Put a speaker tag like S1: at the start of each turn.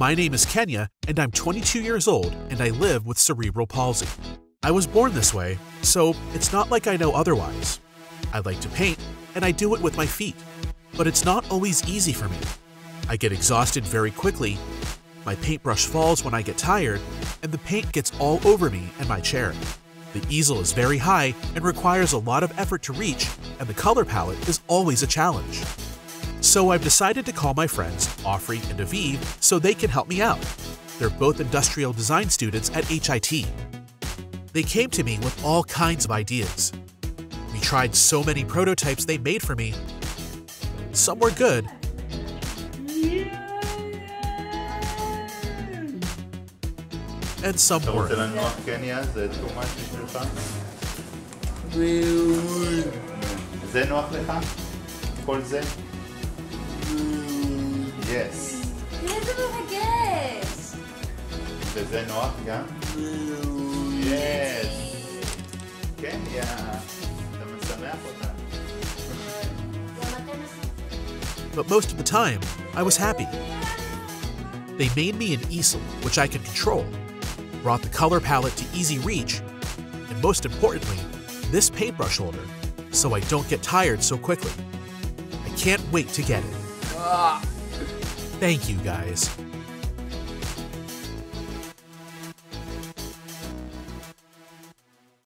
S1: My name is Kenya, and I'm 22 years old, and I live with cerebral palsy. I was born this way, so it's not like I know otherwise. I like to paint, and I do it with my feet. But it's not always easy for me. I get exhausted very quickly, my paintbrush falls when I get tired, and the paint gets all over me and my chair. The easel is very high and requires a lot of effort to reach, and the color palette is always a challenge. So I've decided to call my friends, Offri and Aviv, so they can help me out. They're both industrial design students at HIT. They came to me with all kinds of ideas. We tried so many prototypes they made for me. Some were good. And some weren't.
S2: יס.
S3: איזה מרגש!
S2: וזה נוח גם? יס. קניה. אתה משמח אותה.
S3: גם אתם
S1: But most of the time, I was happy. They made me an easel, which I can control, brought the color palette to easy reach, and most importantly, this paintbrush holder, so I don't get tired so quickly. I can't wait to get it. Thank you, guys.